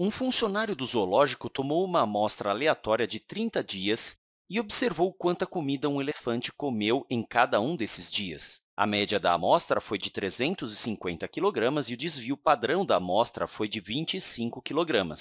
Um funcionário do zoológico tomou uma amostra aleatória de 30 dias e observou quanta comida um elefante comeu em cada um desses dias. A média da amostra foi de 350 kg e o desvio padrão da amostra foi de 25 kg.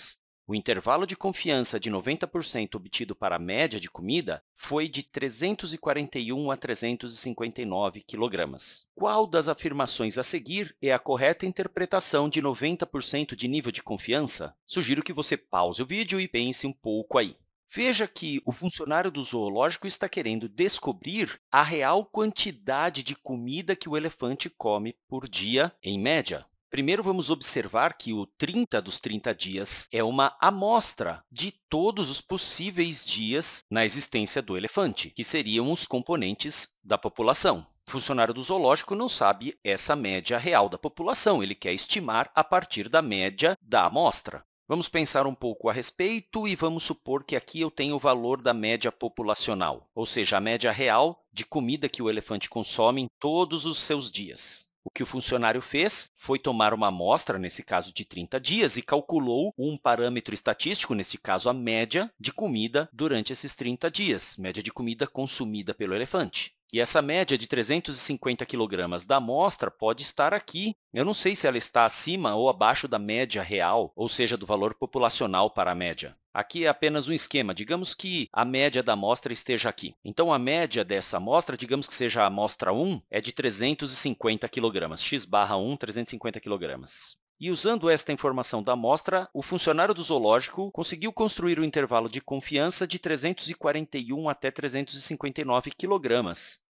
O intervalo de confiança de 90% obtido para a média de comida foi de 341 a 359 kg. Qual das afirmações a seguir é a correta interpretação de 90% de nível de confiança? Sugiro que você pause o vídeo e pense um pouco aí. Veja que o funcionário do zoológico está querendo descobrir a real quantidade de comida que o elefante come por dia, em média. Primeiro, vamos observar que o 30 dos 30 dias é uma amostra de todos os possíveis dias na existência do elefante, que seriam os componentes da população. O funcionário do zoológico não sabe essa média real da população, ele quer estimar a partir da média da amostra. Vamos pensar um pouco a respeito e vamos supor que aqui eu tenho o valor da média populacional, ou seja, a média real de comida que o elefante consome em todos os seus dias. O que o funcionário fez foi tomar uma amostra, nesse caso de 30 dias, e calculou um parâmetro estatístico, nesse caso a média de comida durante esses 30 dias, média de comida consumida pelo elefante. E essa média de 350 kg da amostra pode estar aqui. Eu não sei se ela está acima ou abaixo da média real, ou seja, do valor populacional para a média. Aqui é apenas um esquema. Digamos que a média da amostra esteja aqui. Então, a média dessa amostra, digamos que seja a amostra 1, é de 350 kg, x barra 1, 350 kg. E, usando esta informação da amostra, o funcionário do zoológico conseguiu construir o um intervalo de confiança de 341 até 359 kg.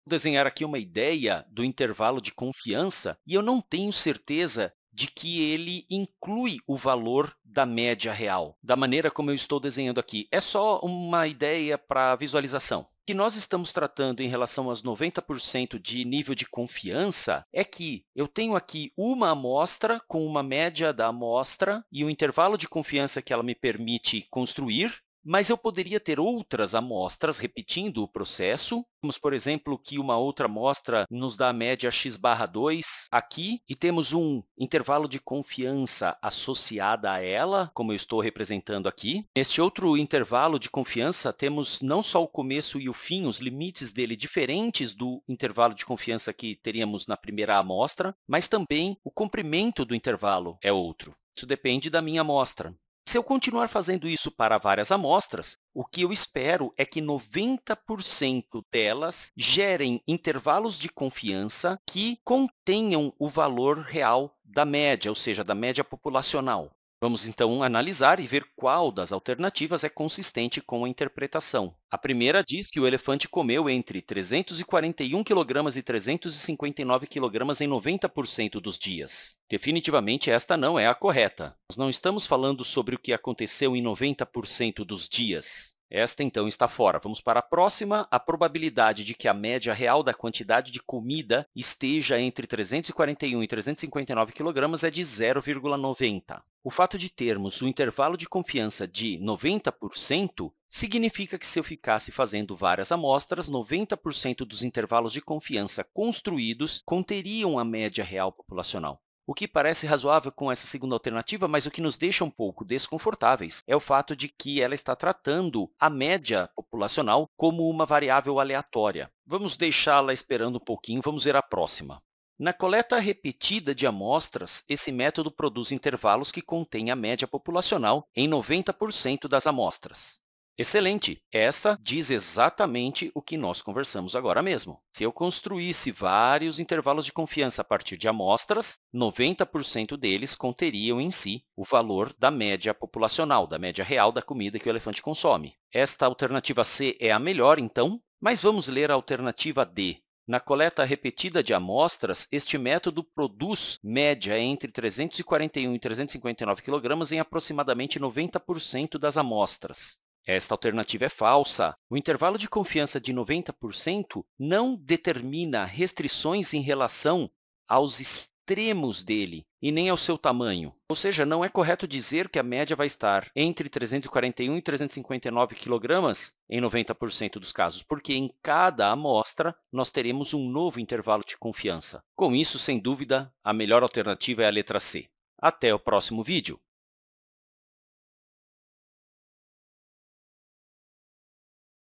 Vou desenhar aqui uma ideia do intervalo de confiança e eu não tenho certeza de que ele inclui o valor da média real, da maneira como eu estou desenhando aqui. É só uma ideia para visualização. O que nós estamos tratando em relação aos 90% de nível de confiança é que eu tenho aqui uma amostra com uma média da amostra e o intervalo de confiança que ela me permite construir, mas eu poderia ter outras amostras repetindo o processo. Temos, por exemplo, que uma outra amostra nos dá a média x barra 2 aqui, e temos um intervalo de confiança associada a ela, como eu estou representando aqui. Neste outro intervalo de confiança, temos não só o começo e o fim, os limites dele diferentes do intervalo de confiança que teríamos na primeira amostra, mas também o comprimento do intervalo é outro. Isso depende da minha amostra. Se eu continuar fazendo isso para várias amostras, o que eu espero é que 90% delas gerem intervalos de confiança que contenham o valor real da média, ou seja, da média populacional. Vamos, então, analisar e ver qual das alternativas é consistente com a interpretação. A primeira diz que o elefante comeu entre 341 kg e 359 kg em 90% dos dias. Definitivamente, esta não é a correta. Nós não estamos falando sobre o que aconteceu em 90% dos dias. Esta, então, está fora. Vamos para a próxima. A probabilidade de que a média real da quantidade de comida esteja entre 341 e 359 kg é de 0,90. O fato de termos um intervalo de confiança de 90% significa que, se eu ficasse fazendo várias amostras, 90% dos intervalos de confiança construídos conteriam a média real populacional. O que parece razoável com essa segunda alternativa, mas o que nos deixa um pouco desconfortáveis é o fato de que ela está tratando a média populacional como uma variável aleatória. Vamos deixá-la esperando um pouquinho, vamos ver a próxima. Na coleta repetida de amostras, esse método produz intervalos que contêm a média populacional em 90% das amostras. Excelente! Essa diz exatamente o que nós conversamos agora mesmo. Se eu construísse vários intervalos de confiança a partir de amostras, 90% deles conteriam em si o valor da média populacional, da média real da comida que o elefante consome. Esta alternativa C é a melhor, então, mas vamos ler a alternativa D. Na coleta repetida de amostras, este método produz média entre 341 e 359 kg em aproximadamente 90% das amostras. Esta alternativa é falsa. O intervalo de confiança de 90% não determina restrições em relação aos extremos dele e nem ao seu tamanho. Ou seja, não é correto dizer que a média vai estar entre 341 e 359 kg em 90% dos casos, porque em cada amostra nós teremos um novo intervalo de confiança. Com isso, sem dúvida, a melhor alternativa é a letra C. Até o próximo vídeo!